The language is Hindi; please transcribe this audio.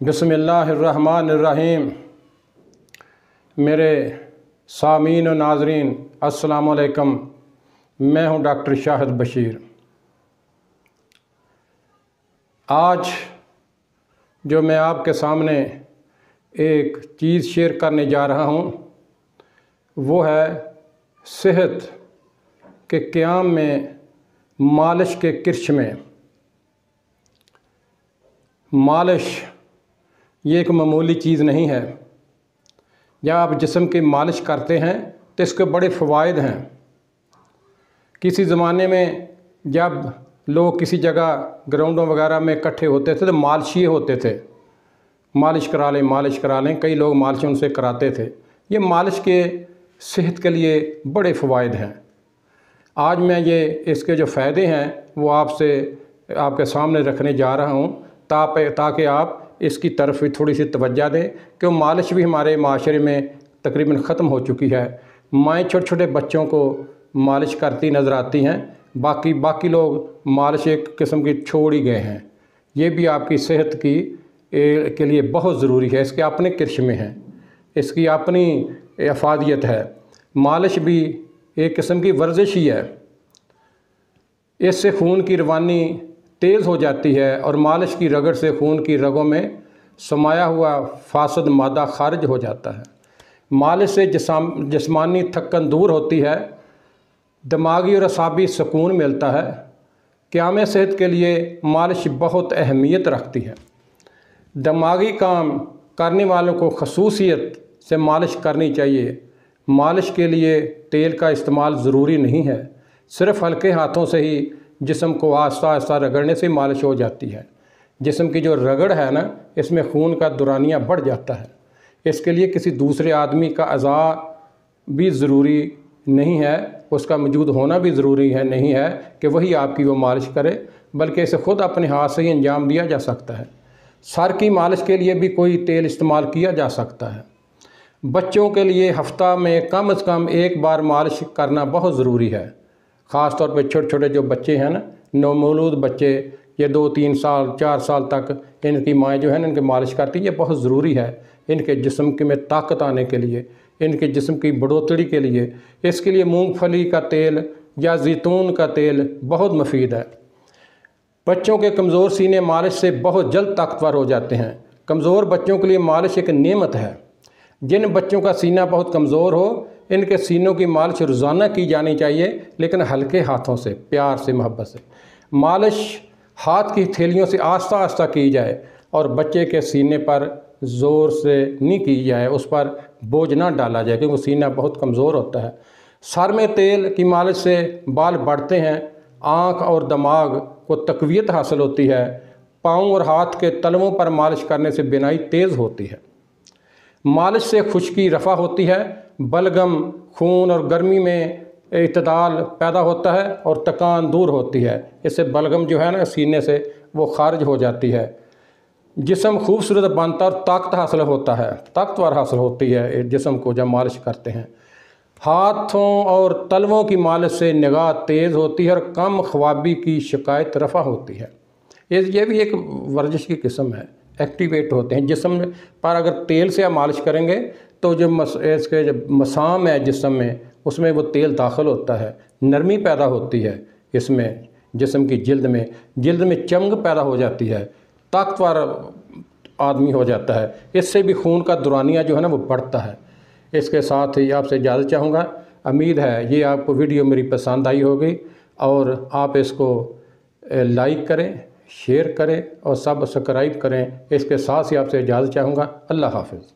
बसमीम मेरे सामीन और नाजरीन असलकम मैं हूँ डॉक्टर शाहिद बशीर। आज जो मैं आपके सामने एक चीज़ शेयर करने जा रहा हूँ, वो है सेहत के क़्याम में, मालिश के किरश में। मालिश ये एक मामूली चीज़ नहीं है। जब आप जिसम की मालिश करते हैं तो इसके बड़े फ़वाद हैं। किसी ज़माने में जब लोग किसी जगह ग्राउंडों वगैरह में इकट्ठे होते थे तो मालशिए होते थे। मालिश करा लें, मालिश करा लें, कई लोग मालिश उनसे कराते थे। ये मालिश के सेहत के लिए बड़े फ़वाद हैं। आज मैं ये इसके जो फ़ायदे हैं वो आपसे, आपके सामने रखने जा रहा हूँ। ताकि आप इसकी तरफ़ भी थोड़ी सी तवज्जो दें क्यों मालिश भी हमारे माशरे में तकरीबन ख़त्म हो चुकी है। माएँ छोटे छोटे बच्चों को मालिश करती नज़र आती हैं। बाकी बाकी लोग मालिश एक किस्म की छोड़ ही गए हैं। ये भी आपकी सेहत की ए, के लिए बहुत ज़रूरी है। इसके अपने किरश में हैं। इसकी अपनी अफादियत है। मालिश भी एक किस्म की वर्जिश ही है। इससे खून की रवानी तेज़ हो जाती है और मालिश की रगड़ से खून की रगों में समाया हुआ फासद मादा खारिज हो जाता है। मालिश से जिसम, जिसमानी थकन दूर होती है। दिमागी और असाबी सुकून मिलता है। क्याम सेहत के लिए मालिश बहुत अहमियत रखती है। दिमागी काम करने वालों को खसूसियत से मालिश करनी चाहिए। मालिश के लिए तेल का इस्तेमाल ज़रूरी नहीं है। सिर्फ़ हल्के हाथों से ही जिसम को आस्ता आस्ता रगड़ने से मालिश हो जाती है। जिसम की जो रगड़ है ना, इसमें खून का दुरानिया बढ़ जाता है। इसके लिए किसी दूसरे आदमी का अज़ा भी ज़रूरी नहीं है, उसका मौजूद होना भी ज़रूरी है, नहीं है कि वही आपकी वो मालिश करे, बल्कि इसे ख़ुद अपने हाथ से ही अंजाम दिया जा सकता है। सर की मालिश के लिए भी कोई तेल इस्तेमाल किया जा सकता है। बच्चों के लिए हफ़्ता में कम अज़ कम एक बार मालिश करना बहुत ज़रूरी है। ख़ास तौर पे छोटे छोटे जो बच्चे हैं ना नौमौलूद बच्चे, ये दो, तीन साल, चार साल तक इनकी माएँ जो है ना, इनकी मालिश करती ये बहुत ज़रूरी है इनके जिस्म के में ताकत आने के लिए, इनके जिसम की बढ़ोतरी के लिए। इसके लिए मूंगफली का तेल या जैतून का तेल बहुत मुफीद है। बच्चों के कमज़ोर सीने मालिश से बहुत जल्द ताकतवर हो जाते हैं। कमज़ोर बच्चों के लिए मालिश एक नेमत है। जिन बच्चों का सीना बहुत कमज़ोर हो इनके सीनों की मालिश रोज़ाना की जानी चाहिए, लेकिन हल्के हाथों से, प्यार से, मोहब्बत से। मालिश हाथ की थैलियों से आस्ता आस्ता की जाए और बच्चे के सीने पर ज़ोर से नहीं की जाए, उस पर बोझ ना डाला जाए, क्योंकि सीना बहुत कमज़ोर होता है। सर में तेल की मालिश से बाल बढ़ते हैं, आँख और दिमाग को तकवीत हासिल होती है। पाँव और हाथ के तलवों पर मालिश करने से बिनाई तेज़ होती है। मालिश से खुश्की रफ़ा होती है बलगम, खून और गर्मी में इतदाल पैदा होता है और तकान दूर होती है। इससे बलगम जो है ना, सीने से वो खारिज हो जाती है। जिसम खूबसूरत बनता और ताकत हासिल होता है। ताकतवर हासिल होती है। जिसम को जब मालिश करते हैं, हाथों और तलवों की मालिश से निगाह तेज़ होती है और कम ख्वाबी की शिकायत रफ़ा होती है। ये भी एक वर्जिश की किस्म है। एक्टिवेट होते हैं। जिसम पर अगर तेल से आप मालिश करेंगे तो जो मस, इसके जो मसाम है जिसम में उसमें वो तेल दाखिल होता है। नरमी पैदा होती है इसमें, जिसम की जल्द में। जल्द में चमक पैदा हो जाती है, ताकतवर आदमी हो जाता है। इससे भी खून का दुरानिया जो है ना, वो बढ़ता है। इसके साथ ही आपसे इजाज़त चाहूँगा। उम्मीद है ये आपको वीडियो मेरी पसंद आई होगी और आप इसको लाइक करें। शेयर करें और सब्सक्राइब करें। इसके साथ ही आपसे इजाज़त चाहूँगा। अल्लाह हाफिज़।